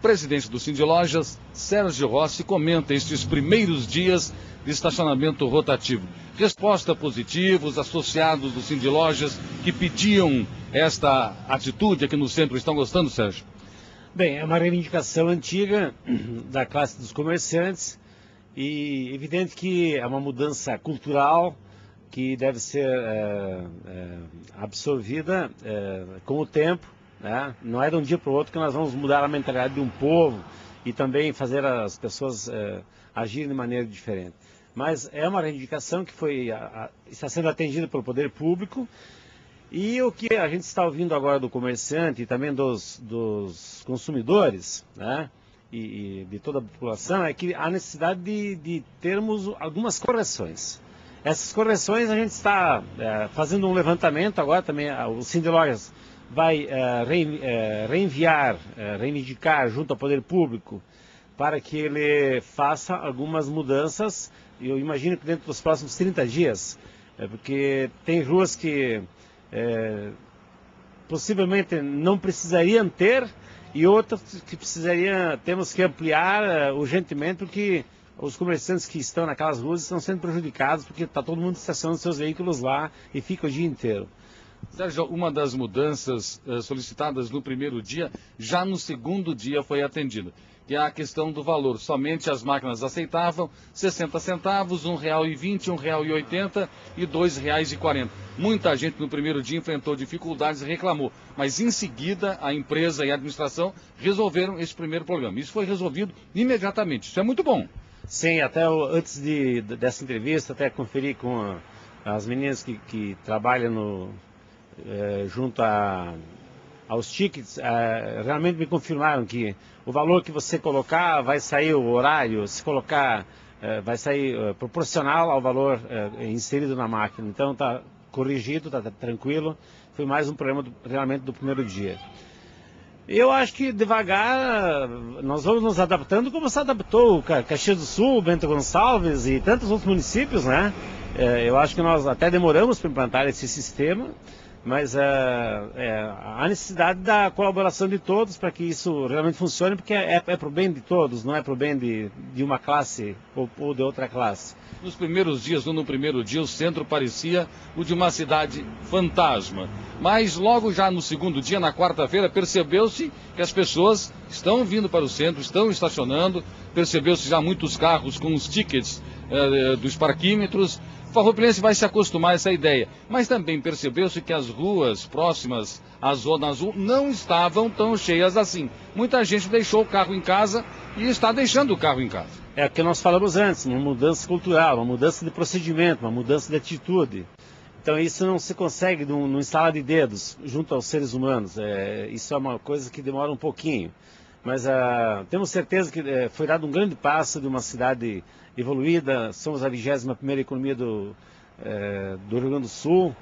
presidente do Cindy Lojas, Sérgio Rossi, comenta estes primeiros dias de estacionamento rotativo. Resposta positiva, os associados do Cindy Lojas que pediam esta atitude aqui no centro estão gostando, Sérgio? Bem, é uma reivindicação antiga da classe dos comerciantes e evidente que é uma mudança cultural que deve ser é, é, absorvida é, com o tempo. Né? Não é de um dia para o outro que nós vamos mudar a mentalidade de um povo e também fazer as pessoas agirem de maneira diferente. Mas é uma reivindicação que foi, a, a, está sendo atendida pelo poder público e o que a gente está ouvindo agora do comerciante e também dos, dos consumidores, né? E, e, de toda a população é que há necessidade de, de termos algumas correções. Essas correções a gente está é, fazendo um levantamento agora também, o Sindilogas vai re, é, reenviar, é, reivindicar junto ao poder público para que ele faça algumas mudanças, eu imagino que dentro dos próximos 30 dias, porque tem ruas que é, possivelmente não precisariam ter e outras que precisariam, temos que ampliar urgentemente, porque os comerciantes que estão naquelas ruas estão sendo prejudicados porque está todo mundo estacionando seus veículos lá e fica o dia inteiro. Sérgio, uma das mudanças uh, solicitadas no primeiro dia, já no segundo dia foi atendida, que é a questão do valor. Somente as máquinas aceitavam 60 centavos, R$ 1,20, R$ 1,80 e R$ 2,40. Muita gente no primeiro dia enfrentou dificuldades e reclamou, mas em seguida a empresa e a administração resolveram esse primeiro problema. Isso foi resolvido imediatamente. Isso é muito bom. Sim, até antes de, dessa entrevista, até conferi com as meninas que, que trabalham no, é, junto a, aos tickets, é, realmente me confirmaram que o valor que você colocar vai sair o horário, se colocar, é, vai sair proporcional ao valor inserido na máquina. Então está corrigido, está tá tranquilo. Foi mais um problema do, realmente do primeiro dia. Eu acho que devagar nós vamos nos adaptando como se adaptou o Caxias do Sul, Bento Gonçalves e tantos outros municípios, né? É, eu acho que nós até demoramos para implantar esse sistema, mas é, é, há necessidade da colaboração de todos para que isso realmente funcione, porque é, é para o bem de todos, não é para o bem de, de uma classe ou, ou de outra classe. Nos primeiros dias, no primeiro dia, o centro parecia o de uma cidade fantasma. Mas logo já no segundo dia, na quarta-feira, percebeu-se que as pessoas estão vindo para o centro, estão estacionando, percebeu-se já muitos carros com os tickets eh, dos parquímetros. O Farroupilhense vai se acostumar a essa ideia. Mas também percebeu-se que as ruas próximas à Zona Azul não estavam tão cheias assim. Muita gente deixou o carro em casa e está deixando o carro em casa. É o que nós falamos antes, uma mudança cultural, uma mudança de procedimento, uma mudança de atitude. Então isso não se consegue num, num instalar de dedos junto aos seres humanos. É, isso é uma coisa que demora um pouquinho. Mas uh, temos certeza que uh, foi dado um grande passo de uma cidade evoluída. Somos a 21ª economia do, uh, do Rio Grande do Sul.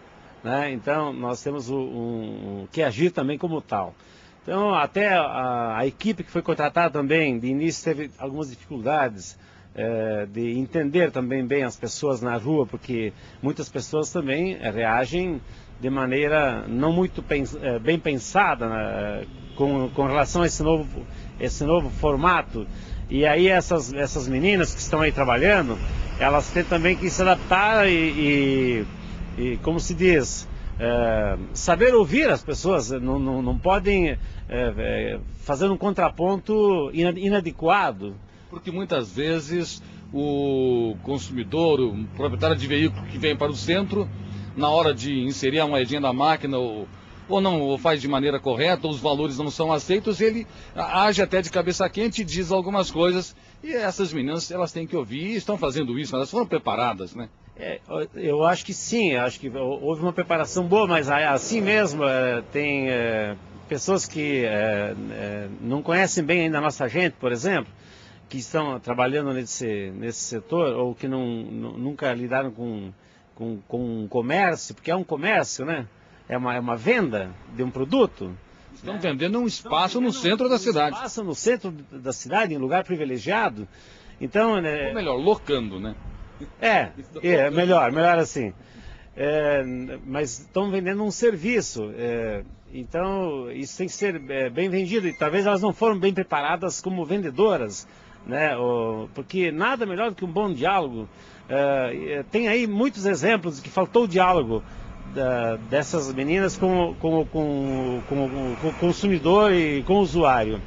Né? Então nós temos um, um, que agir também como tal. Então, até a, a, equipe que foi contratada também, de início teve algumas dificuldades é, de entender também bem as pessoas na rua, porque muitas pessoas também reagem de maneira não muito pens é, bem pensada né, com, com relação a esse novo, esse novo formato. E aí essas, essas meninas que estão aí trabalhando, elas têm também que se adaptar e, e, e como se diz, é, saber ouvir as pessoas, não, não, não podem é, é, fazer um contraponto inadequado. Porque muitas vezes o consumidor, o proprietário de veículo que vem para o centro, na hora de inserir a moedinha na máquina ou, ou não ou faz de maneira correta, os valores não são aceitos, ele age até de cabeça quente e diz algumas coisas. E essas meninas, elas têm que ouvir e estão fazendo isso, elas foram preparadas, né? É, eu acho que sim, acho que houve uma preparação boa, mas assim mesmo é, tem é, pessoas que é, é, não conhecem bem ainda a nossa gente, por exemplo, que estão trabalhando nesse, nesse setor ou que não, nunca lidaram com, com, com um comércio, porque é um comércio, né? É uma, é uma venda de um produto. Estão vendendo um espaço vendendo no centro um, da cidade. Um espaço no centro da cidade, em lugar privilegiado. Então, né, Ou melhor, locando, né? É, é melhor, melhor assim. é, mas estão vendendo um serviço. É, então, isso tem que ser é, bem vendido. E talvez elas não foram bem preparadas como vendedoras, né? Porque nada melhor do que um bom diálogo. É, tem aí muitos exemplos de que faltou diálogo da, dessas meninas com, com, com, com, o consumidor e com o usuário.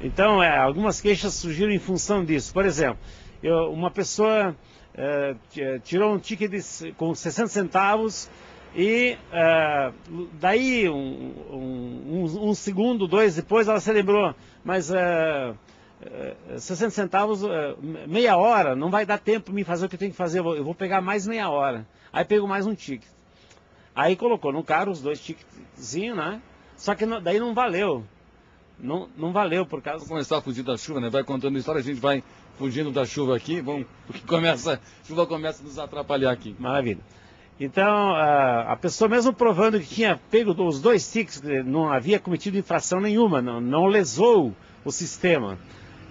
Então, é, algumas queixas surgiram em função disso. Por exemplo, eu, uma pessoa é, tirou um ticket de, com 60 centavos e é, daí um, um, um, segundo, dois depois ela se lembrou, mas é, 60 é, centavos, é, meia hora, não vai dar tempo para me fazer o que eu tenho que fazer, eu vou, pegar mais meia hora. Aí pego mais um ticket. Aí colocou no carro os dois ticketzinhos, né? Só que não, daí não valeu. Não, não valeu por causa. Vamos começar a fugir da chuva, né? Vai contando história, a gente vai fugindo da chuva aqui, vamos, porque começa, a chuva começa a nos atrapalhar aqui. Maravilha. Então, a, a pessoa mesmo provando que tinha pego os dois tickets, não havia cometido infração nenhuma, não, não lesou o sistema.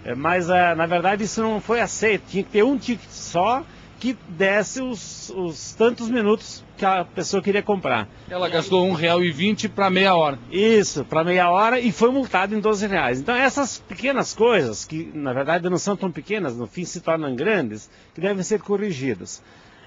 É, mas, na verdade, isso não foi aceito. Tinha que ter um ticket só que desse os, os tantos minutos que a pessoa queria comprar. Ela gastou R$ 1,20 para meia hora. Isso, para meia hora e foi multado em 12 reais. Então essas pequenas coisas, que na verdade não são tão pequenas, no fim se tornam grandes, que devem ser corrigidas.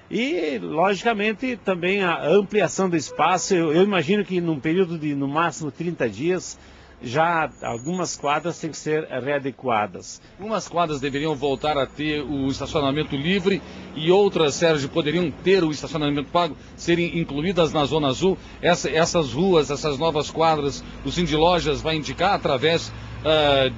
E, logicamente, também a ampliação do espaço, eu, eu imagino que num período de no máximo 30 dias, já algumas quadras têm que ser readequadas. Algumas quadras deveriam voltar a ter o estacionamento livre e outras, Sérgio, poderiam ter o estacionamento pago, serem incluídas na Zona Azul. Essa, essas ruas, essas novas quadras, o Cindy Lojas vai indicar através, uh,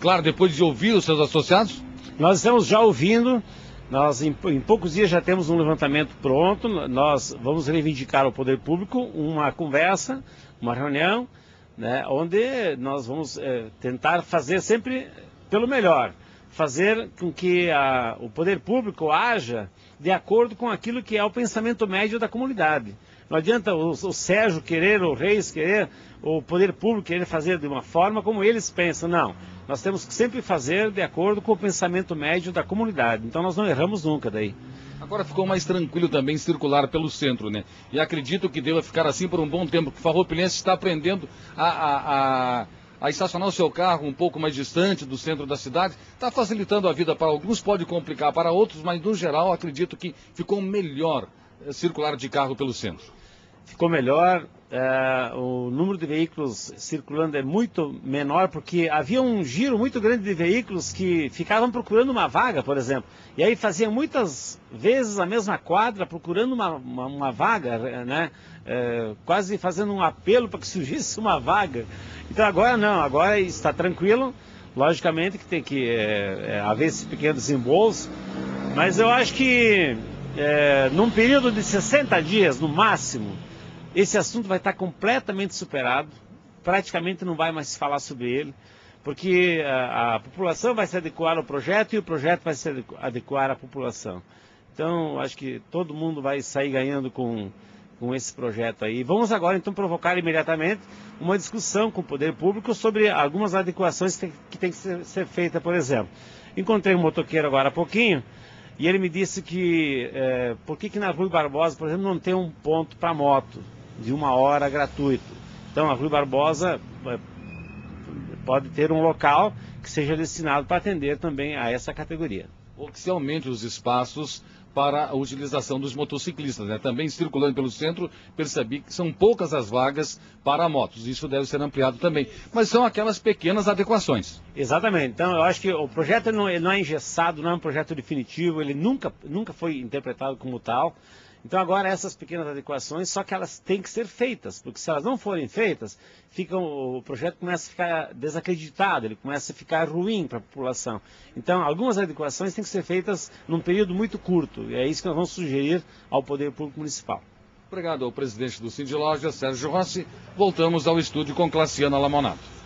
claro, depois de ouvir os seus associados? Nós estamos já ouvindo. Nós, em, em, poucos dias, já temos um levantamento pronto. Nós vamos reivindicar ao poder público uma conversa, uma reunião, né, onde nós vamos é, tentar fazer sempre pelo melhor, fazer com que a, o poder público haja de acordo com aquilo que é o pensamento médio da comunidade. Não adianta o, o Sérgio querer, o Reis querer, o poder público querer fazer de uma forma como eles pensam. Não. Nós temos que sempre fazer de acordo com o pensamento médio da comunidade. Então nós não erramos nunca daí. Agora ficou mais tranquilo também circular pelo centro, né? E acredito que deva ficar assim por um bom tempo, porque o Farroupilense está aprendendo a, a, a, a, estacionar o seu carro um pouco mais distante do centro da cidade. Está facilitando a vida para alguns, pode complicar para outros, mas no geral acredito que ficou melhor circular de carro pelo centro. Ficou melhor, é, o número de veículos circulando é muito menor, porque havia um giro muito grande de veículos que ficavam procurando uma vaga, por exemplo. E aí faziam muitas vezes a mesma quadra procurando uma, uma, uma vaga, né? É, quase fazendo um apelo para que surgisse uma vaga. Então agora não, agora está tranquilo. Logicamente que tem que é, é haver esse pequeno desembolso, mas eu acho que é, num período de 60 dias no máximo, esse assunto vai estar completamente superado, praticamente não vai mais se falar sobre ele, porque a, a população vai se adequar ao projeto e o projeto vai se adequar à população. Então, acho que todo mundo vai sair ganhando com, com esse projeto aí. Vamos agora, então, provocar imediatamente uma discussão com o poder público sobre algumas adequações que tem que, ser, ser feitas, por exemplo. Encontrei um motoqueiro agora há pouquinho, e ele me disse que é, por que, que na Rui Barbosa, por exemplo, não tem um ponto para moto? de uma hora gratuito. Então a Rui Barbosa é, pode ter um local que seja destinado para atender também a essa categoria. Ou que os espaços para a utilização dos motociclistas. Né? Também circulando pelo centro, percebi que são poucas as vagas para motos. Isso deve ser ampliado também. Mas são aquelas pequenas adequações. Exatamente. Então, eu acho que o projeto não, não é engessado, não é um projeto definitivo, ele nunca, nunca foi interpretado como tal. Então agora essas pequenas adequações, só que elas têm que ser feitas, porque se elas não forem feitas, ficam, o projeto começa a ficar desacreditado, ele começa a ficar ruim para a população. Então algumas adequações têm que ser feitas num período muito curto, e é isso que nós vamos sugerir ao Poder Público Municipal. Obrigado ao presidente do Cindy Loja, Sérgio Rossi. Voltamos ao estúdio com Classiana Lamonato.